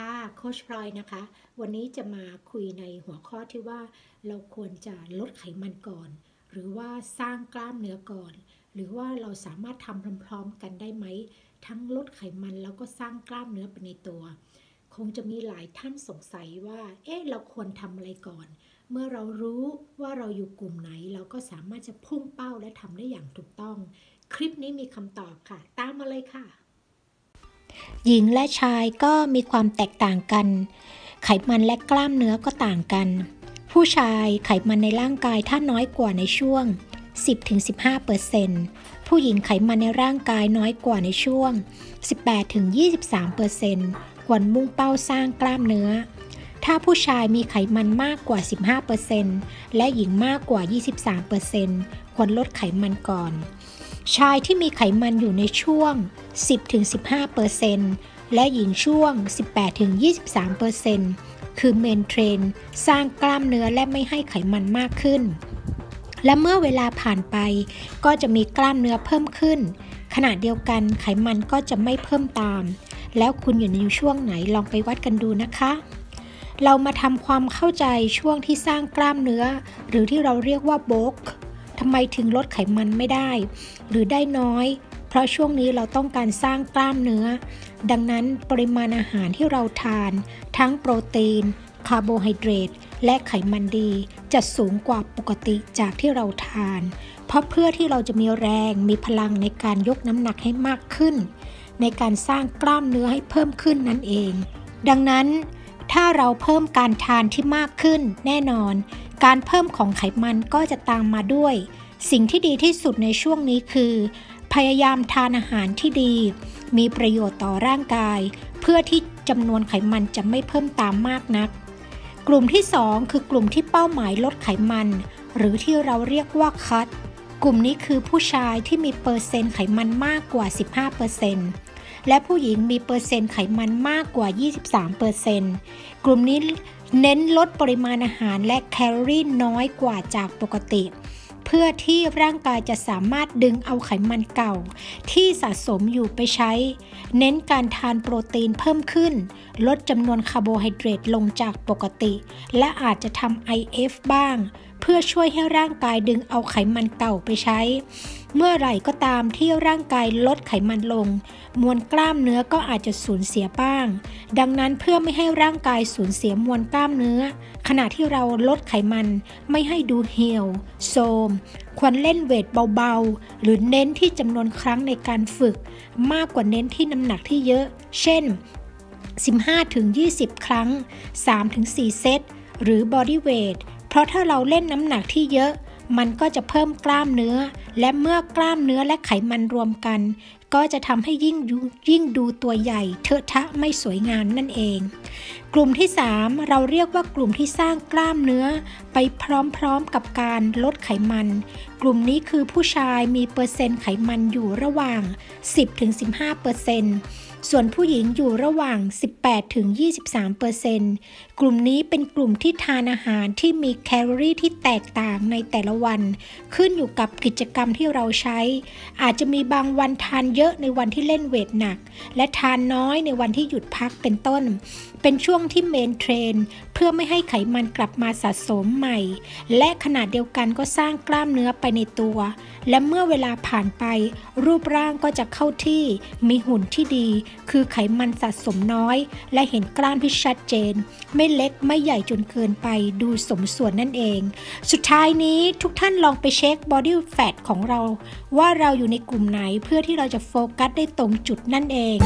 ค่ะโคชพลอยนะคะ วันนี้จะมาคุยในหัวข้อที่ว่าเราควรจะลดไขมันก่อน หรือว่าสร้างกล้ามเนื้อก่อน หรือว่าเราสามารถทำพร้อมๆกันได้ไหม ทั้งลดไขมันแล้วก็สร้างกล้ามเนื้อไปในตัว คงจะมีหลายท่านสงสัยว่า เอ๊ะเราควรทำอะไรก่อน เมื่อเรารู้ว่าเราอยู่กลุ่มไหน เราก็สามารถจะพุ่งเป้าและทำได้อย่างถูกต้อง คลิปนี้มีคำตอบค่ะ ตามมาเลยค่ะ หญิงและชายก็มีความแตกต่างกัน ไขมันและกล้ามเนื้อก็ต่างกัน ผู้ชายไขมันในร่างกายถ้าน้อยกว่าในช่วง 10-15%ผู้หญิงไขมันในร่างกายน้อยกว่าในช่วง 18-23%ควรมุ่งเป้าสร้างกล้ามเนื้อ ถ้าผู้ชายมีไขมันมากกว่า 15%และหญิงมากกว่า 23%ควรลดไขมันก่อน ชายที่มีไขมันอยู่ในช่วง 10-15%และหญิงช่วง 18-23%คือเมนเทรน สร้างกล้ามเนื้อและไม่ให้ไขมันมากขึ้น และเมื่อเวลาผ่านไป ก็จะมีกล้ามเนื้อเพิ่มขึ้น ขณะเดียวกันไขมันก็จะไม่เพิ่มตาม แล้วคุณอยู่ในช่วงไหนลองไปวัดกันดูนะคะเรามาทำความเข้าใจช่วงที่สร้างกล้ามเนื้อ หรือที่เราเรียกว่าโบก ทำไมถึงลดไขมันไม่ได้ หรือได้น้อย เพราะช่วงนี้เราต้องการสร้างกล้ามเนื้อ ดังนั้นปริมาณอาหารที่เราทาน ทั้งโปรตีน คาร์โบไฮเดรต และไขมันดี จะสูงกว่าปกติจากที่เราทาน เพราะเพื่อที่เราจะมีแรงมีพลังในการยกน้ำหนักให้มากขึ้น ในการสร้างกล้ามเนื้อให้เพิ่มขึ้นนั่นเอง ดังนั้น ถ้าเราเพิ่มการทานที่มากขึ้น แน่นอน การเพิ่มของไขมันก็จะตามมาด้วย สิ่งที่ดีที่สุดในช่วงนี้คือ พยายามทานอาหารที่ดี มีประโยชน์ต่อร่างกาย เพื่อที่จำนวนไขมันจะไม่เพิ่มตามมากนัก กลุ่มที่ 2 คือกลุ่มที่เป้าหมายลดไขมัน หรือที่เราเรียกว่าคัตกลุ่มนี้คือผู้ชายที่มีเปอร์เซ็นต์ไขมันมากกว่า 15% และผู้หญิงมีเปอร์เซ็นต์ไขมันมากกว่า 23%กลุ่มนี้เน้นลดปริมาณอาหารและแคลอรี่น้อยกว่าจากปกติ เพื่อที่ร่างกายจะสามารถดึงเอาไขมันเก่า ที่สะสมอยู่ไปใช้ เน้นการทานโปรตีนเพิ่มขึ้น ลดจำนวนคาร์โบไฮเดรตลงจากปกติ และอาจจะทำ IF บ้าง เพื่อช่วยให้ร่างกายดึงเอาไขมันเก่าไปใช้ เมื่อไหร่ก็ตามที่ร่างกายลดไขมันลง มวลกล้ามเนื้อก็อาจจะสูญเสียบ้าง ดังนั้นเพื่อไม่ให้ร่างกายสูญเสียมวลกล้ามเนื้อ ขณะที่เราลดไขมันไม่ให้ดูเหี่ยวโซมควรเล่นเวทเบาๆ หรือเน้นที่จำนวนครั้งในการฝึก มากกว่าเน้นที่น้ำหนักที่เยอะ เช่น 15-20 ครั้ง 3-4 เซต หรือบอดี้เวท เพราะถ้าเราเล่นน้ำหนักที่เยอะ มันก็จะเพิ่มกล้ามเนื้อ และเมื่อกล้ามเนื้อและไขมันรวมกัน ก็จะทำให้ยิ่งดูยิ่งดูตัวใหญ่เทอะทะไม่สวยงามนั่นเอง กลุ่มที่ 3 เราเรียกว่ากลุ่มที่สร้างกล้ามเนื้อไปพร้อมๆกับการลดไขมัน กลุ่มนี้คือผู้ชายมีเปอร์เซ็นต์ไขมันอยู่ระหว่าง 10-15%ส่วนผู้หญิงอยู่ระหว่าง 18-23%กลุ่มนี้เป็นกลุ่มที่ทานอาหารที่มีแคลอรี่ที่แตกต่างในแต่ละวัน ขึ้นอยู่กับกิจกรรมที่เราใช้ อาจจะมีบางวันทานเยอะในวันที่เล่นเวทหนัก และทานน้อยในวันที่หยุดพักเป็นต้น เป็นช่วงที่เมนเทรน พื่อไม่ให้ไขมันกลับมาสะสมใหม่ และขณะเดียวกันก็สร้างกล้ามเนื้อไปในตัว และเมื่อเวลาผ่านไป รูปร่างก็จะเข้าที่ มีหุ่นที่ดี คือไขมันสะสมน้อย และเห็นกล้ามที่ชัดเจน ไม่เล็กไม่ใหญ่จนเกินไปดูสมส่วนนั่นเอง สุดท้ายนี้ทุกท่านลองไปเช็ค body fat ของเรา ว่าเราอยู่ในกลุ่มไหนเพื่อที่เราจะโฟกัสได้ตรงจุดนั่นเอง